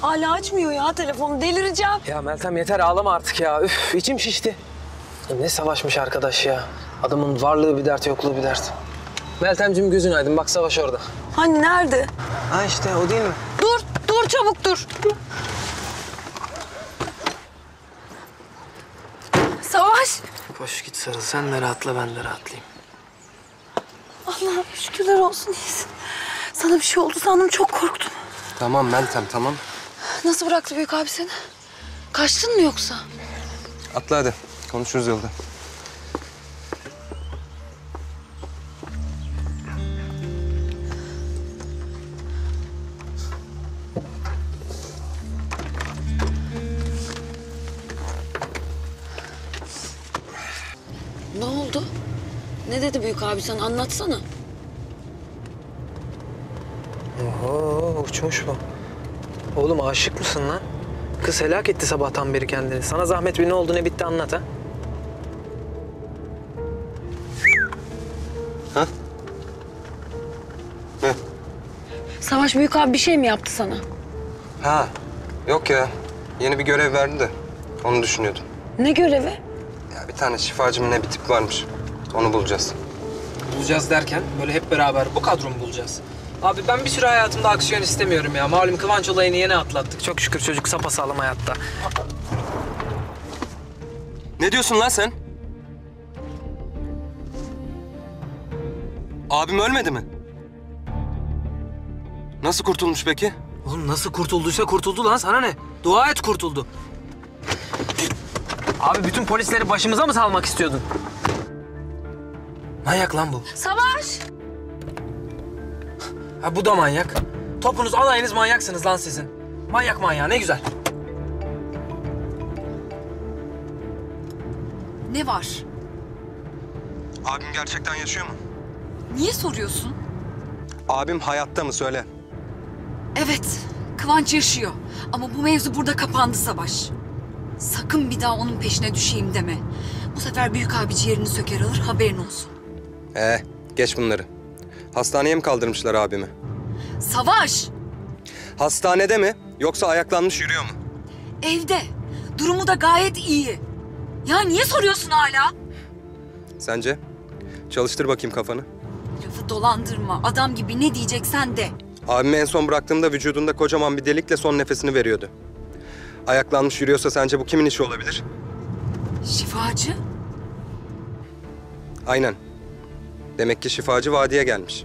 Hala açmıyor ya telefonu delireceğim. Ya Meltem yeter ağlama artık ya. Üf içim şişti. Ya ne savaşmış arkadaş ya. Adamın varlığı bir dert yokluğu bir dert. Meltemciğim gözün aydın bak savaş orada. Hani nerede? Ha işte o değil mi? Dur dur çabuk dur. Savaş. Koş git sarıl sen de rahatla ben de rahatlayayım. Allah'ım şükürler olsun iyisin. Sana bir şey oldu sandım çok korktum. Tamam Meltem tamam. Nasıl bıraktı büyük abi seni? Kaçtın mı yoksa? Atla hadi. Konuşuruz yolda. Ne oldu? Ne dedi büyük abi sana anlatsana. Oho uçmuş bu. Oğlum aşık mısın lan? Kız helak etti sabahtan beri kendini. Sana zahmet bir ne oldu ne bitti anlat ha. Ne? Savaş büyük abi bir şey mi yaptı sana? Ha. Yok ya. Yeni bir görev verdi de. Onu düşünüyordum. Ne görevi? Ya bir tane şifacı mı ne bir tip varmış. Onu bulacağız. Bulacağız derken böyle hep beraber bu kadro mu bulacağız? Abi ben bir süre hayatımda aksiyon istemiyorum ya. Malum Kıvanç olayını yeni atlattık. Çok şükür çocuk sapasağlam hayatta. Ne diyorsun lan sen? Abim ölmedi mi? Nasıl kurtulmuş peki? Oğlum nasıl kurtulduysa kurtuldu lan sana ne? Dua et kurtuldu. Abi bütün polisleri başımıza mı salmak istiyordun? Manyak lan bu. Savaş! Ha bu da manyak. Topunuz alayınız manyaksınız lan sizin. Manyak manyağı ne güzel. Ne var? Abim gerçekten yaşıyor mu? Niye soruyorsun? Abim hayatta mı söyle. Evet, Kıvanç yaşıyor. Ama bu mevzu burada kapandı Savaş. Sakın bir daha onun peşine düşeyim deme. Bu sefer büyük abi ciğerini söker alır haberin olsun. Ee, geç bunları. Hastaneye mi kaldırmışlar abimi? Savaş! Hastanede mi yoksa ayaklanmış yürüyor mu? Evde. Durumu da gayet iyi. Ya niye soruyorsun hala? Sence? Çalıştır bakayım kafanı. Lafı dolandırma. Adam gibi ne diyeceksen de. Abimi en son bıraktığımda vücudunda kocaman bir delikle son nefesini veriyordu. Ayaklanmış yürüyorsa sence bu kimin işi olabilir? Şifacı? Aynen. Demek ki şifacı vadiye gelmiş.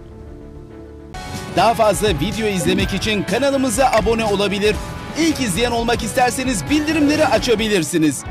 Daha fazla video izlemek için kanalımıza abone olabilir. İlk izleyen olmak isterseniz bildirimleri açabilirsiniz.